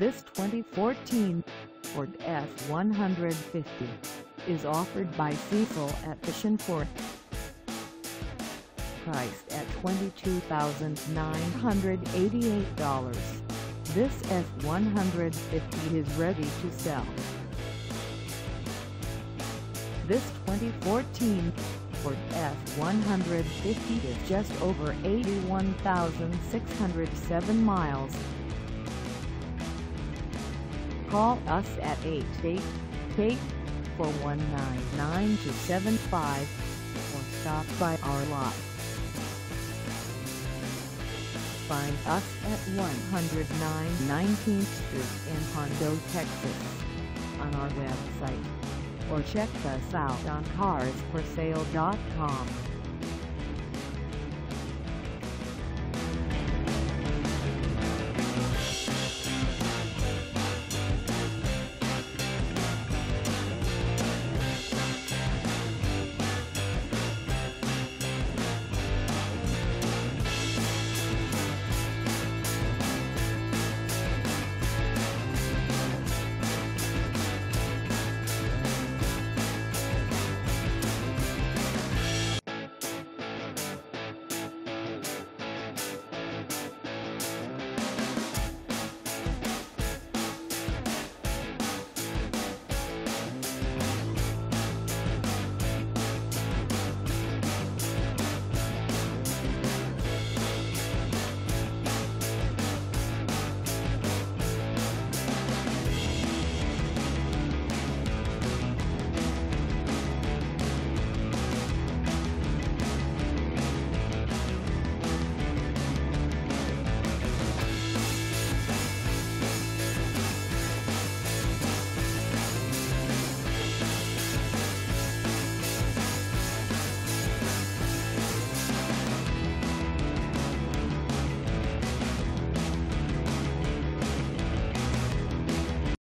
This 2014 Ford F-150 is offered by Cecil Atkission Ford. Priced at $22,988, this F-150 is ready to sell. This 2014 Ford F-150 is just over 81,607 miles. Call us at 888-419-9275 or stop by our lot. Find us at 109 19th Street in Hondo, Texas on our website or check us out on carsforsale.com.